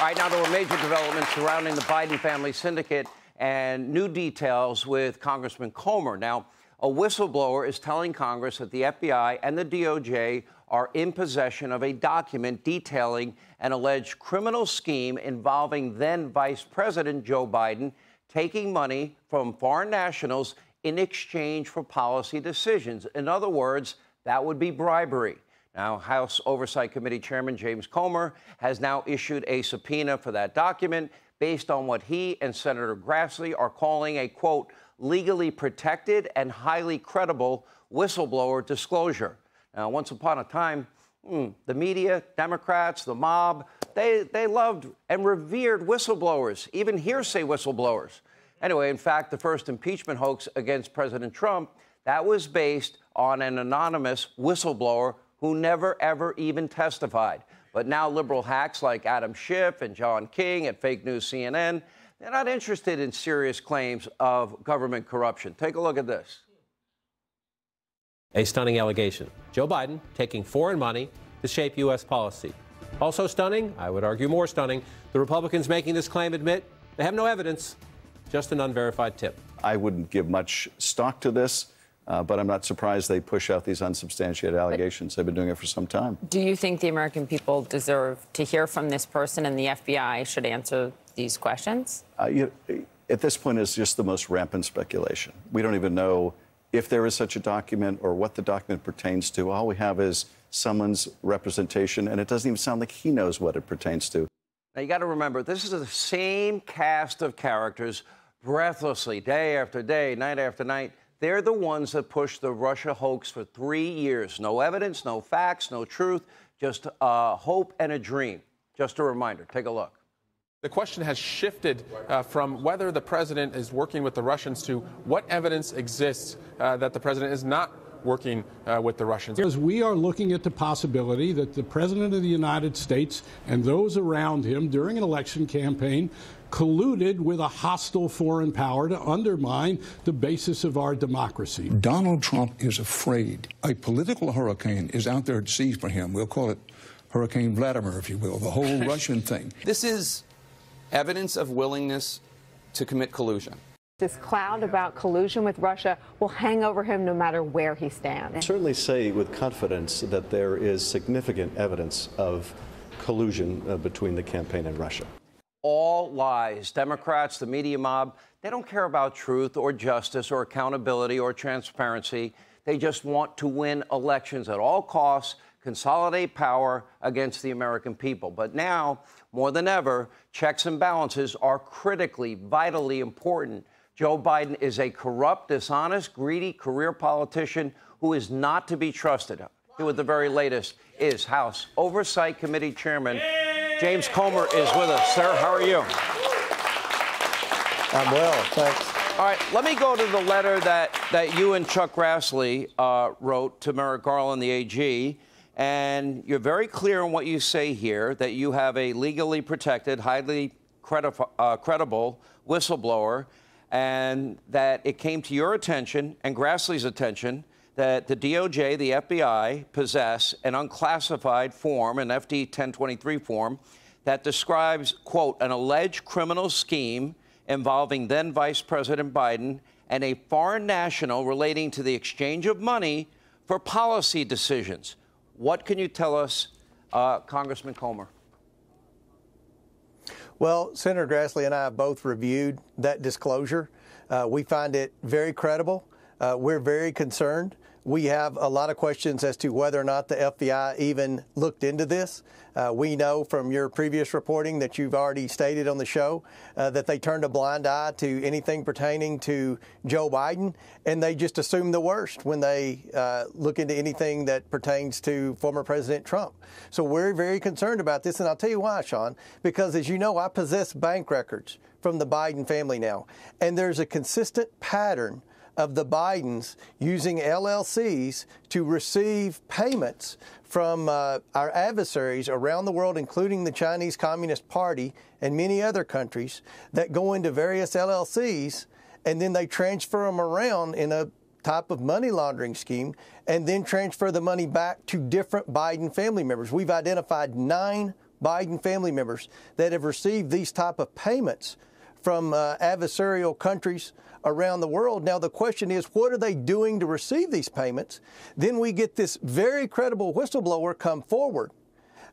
All right, now there were major developments surrounding the Biden family syndicate and new details with Congressman Comer. Now, a whistleblower is telling Congress that the FBI and the DOJ are in possession of a document detailing an alleged criminal scheme involving then Vice President Joe Biden taking money from foreign nationals in exchange for policy decisions. In other words, that would be bribery. Now, House Oversight Committee Chairman James Comer has now issued a subpoena for that document based on what he and Senator Grassley are calling a quote, legally protected and highly credible whistleblower disclosure. Now, once upon a time, hmm, the media, Democrats, the mob, they, they loved and revered whistleblowers, even hearsay whistleblowers. Anyway, in fact, the first impeachment hoax against President Trump, that was based on an anonymous whistleblower who never, ever even testified. But now liberal hacks like Adam Schiff and John King at Fake News CNN, they're not interested in serious claims of government corruption. Take a look at this. A stunning allegation. Joe Biden taking foreign money to shape U.S. policy. Also stunning, I would argue more stunning, the Republicans making this claim admit they have no evidence, just an unverified tip. I wouldn't give much stock to this. Uh, but I'm not surprised they push out these unsubstantiated allegations. They've been doing it for some time. Do you think the American people deserve to hear from this person and the FBI should answer these questions? Uh, you, at this point, it's just the most rampant speculation. We don't even know if there is such a document or what the document pertains to. All we have is someone's representation, and it doesn't even sound like he knows what it pertains to. Now, you got to remember, this is the same cast of characters breathlessly, day after day, night after night they're the ones that pushed the Russia hoax for three years. No evidence, no facts, no truth, just a hope and a dream. Just a reminder. Take a look. The question has shifted uh, from whether the president is working with the Russians to what evidence exists uh, that the president is not working uh, with the Russians. Because we are looking at the possibility that the President of the United States and those around him during an election campaign colluded with a hostile foreign power to undermine the basis of our democracy. Donald Trump is afraid. A political hurricane is out there at sea for him. We'll call it Hurricane Vladimir, if you will, the whole Russian thing. This is evidence of willingness to commit collusion. This cloud about collusion with Russia will hang over him no matter where he stands. I certainly say with confidence that there is significant evidence of collusion uh, between the campaign and Russia all lies. Democrats, the media mob, they don't care about truth or justice or accountability or transparency. They just want to win elections at all costs, consolidate power against the American people. But now, more than ever, checks and balances are critically, vitally important. Joe Biden is a corrupt, dishonest, greedy career politician who is not to be trusted. Here with the very latest is House Oversight Committee Chairman. James Comer is with us. Sir, how are you? I'm well, thanks. All right, let me go to the letter that, that you and Chuck Grassley uh, wrote to Merrick Garland, the AG. And you're very clear in what you say here that you have a legally protected, highly credi uh, credible whistleblower, and that it came to your attention and Grassley's attention that the DOJ, the FBI, possess an unclassified form, an FD 1023 form, that describes, quote, an alleged criminal scheme involving then Vice President Biden and a foreign national relating to the exchange of money for policy decisions. What can you tell us, uh, Congressman Comer? Well, Senator Grassley and I have both reviewed that disclosure. Uh, we find it very credible. Uh, we're very concerned we have a lot of questions as to whether or not the FBI even looked into this. Uh, we know from your previous reporting that you've already stated on the show uh, that they turned a blind eye to anything pertaining to Joe Biden, and they just assume the worst when they uh, look into anything that pertains to former President Trump. So we're very concerned about this, and I'll tell you why, Sean, because as you know, I possess bank records from the Biden family now, and there's a consistent pattern of the Bidens using LLCs to receive payments from uh, our adversaries around the world, including the Chinese Communist Party and many other countries, that go into various LLCs and then they transfer them around in a type of money laundering scheme and then transfer the money back to different Biden family members. We've identified nine Biden family members that have received these type of payments from uh, adversarial countries around the world. Now, the question is, what are they doing to receive these payments? Then we get this very credible whistleblower come forward.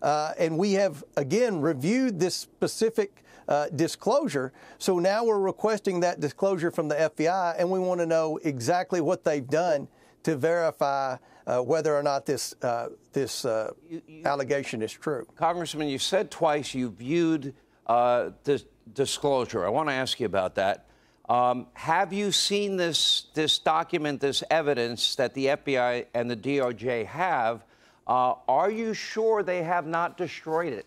Uh, and we have, again, reviewed this specific uh, disclosure. So now we're requesting that disclosure from the FBI, and we want to know exactly what they've done to verify uh, whether or not this uh, this uh, you, you, allegation is true. Congressman, you said twice you viewed uh, this disclosure. I want to ask you about that. Um, have you seen this this document, this evidence that the FBI and the DOJ have? Uh, are you sure they have not destroyed it?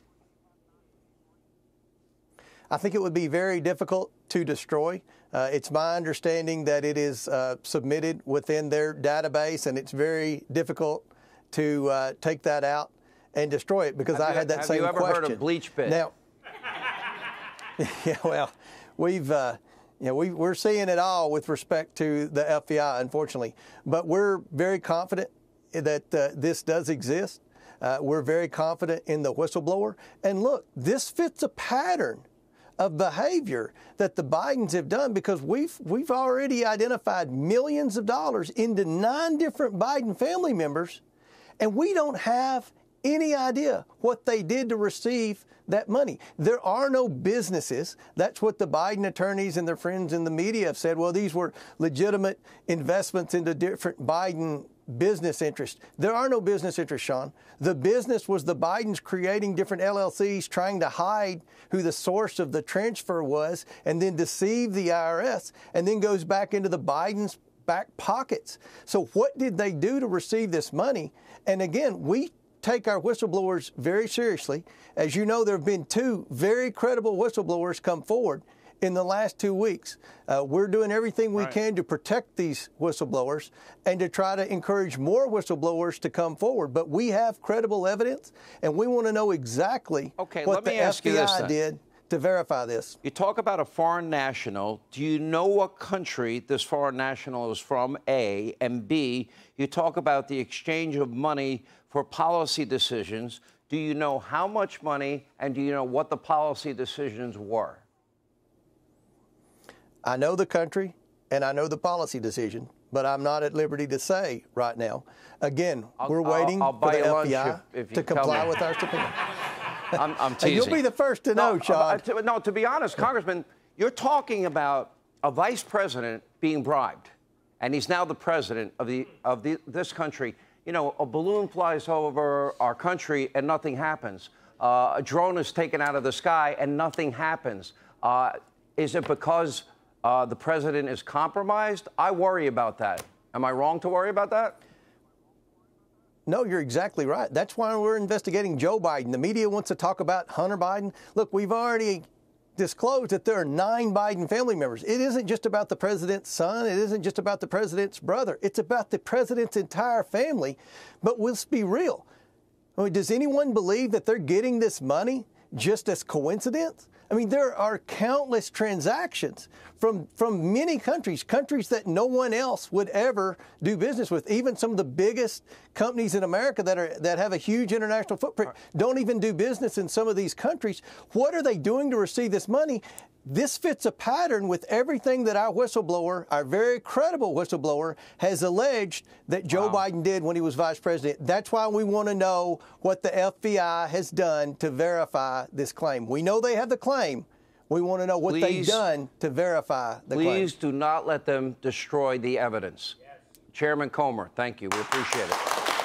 I think it would be very difficult to destroy. Uh, it's my understanding that it is uh, submitted within their database, and it's very difficult to uh, take that out and destroy it because have I had that same question. Have you ever heard of BleachBit? Now, yeah, well, we've. Uh, you know, we, we're seeing it all with respect to the FBI, unfortunately. But we're very confident that uh, this does exist. Uh, we're very confident in the whistleblower. And look, this fits a pattern of behavior that the Bidens have done because we've we've already identified millions of dollars into nine different Biden family members, and we don't have any idea what they did to receive that money. There are no businesses. That's what the Biden attorneys and their friends in the media have said. Well, these were legitimate investments into different Biden business interests. There are no business interests, Sean. The business was the Bidens creating different LLCs trying to hide who the source of the transfer was and then deceive the IRS and then goes back into the Bidens' back pockets. So, what did they do to receive this money? And again, we take our whistleblowers very seriously. As you know, there have been two very credible whistleblowers come forward in the last two weeks. Uh, we're doing everything we right. can to protect these whistleblowers and to try to encourage more whistleblowers to come forward. But we have credible evidence, and we want to know exactly okay, what the FBI did to verify this. You talk about a foreign national. Do you know what country this foreign national is from? A. And B, you talk about the exchange of money for policy decisions. Do you know how much money and do you know what the policy decisions were? I know the country and I know the policy decision, but I'm not at liberty to say right now. Again, I'll, we're waiting I'll, I'll for the FBI if, if to comply with our subpoena. I'm, I'm teasing. you'll be the first to know, no, Sean. Uh, no, to be honest, Congressman, you're talking about a vice president being bribed, and he's now the president of the of the, this country. You know, a balloon flies over our country and nothing happens. Uh, a drone is taken out of the sky and nothing happens. Uh, is it because uh, the president is compromised? I worry about that. Am I wrong to worry about that? No, you're exactly right. That's why we're investigating Joe Biden. The media wants to talk about Hunter Biden. Look, we've already disclosed that there are nine Biden family members. It isn't just about the president's son. It isn't just about the president's brother. It's about the president's entire family. But let's be real. I mean, does anyone believe that they're getting this money just as coincidence? I mean, there are countless transactions from, from many countries, countries that no one else would ever do business with. Even some of the biggest companies in America that, are, that have a huge international footprint don't even do business in some of these countries. What are they doing to receive this money? This fits a pattern with everything that our whistleblower, our very credible whistleblower, has alleged that Joe wow. Biden did when he was vice president. That's why we want to know what the FBI has done to verify this claim. We know they have the claim. We want to know what please, they've done to verify the please claim. Please do not let them destroy the evidence. Yes. Chairman Comer, thank you. We appreciate it.